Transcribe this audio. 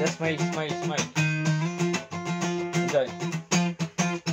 Just smile, smile, smile. Enjoy.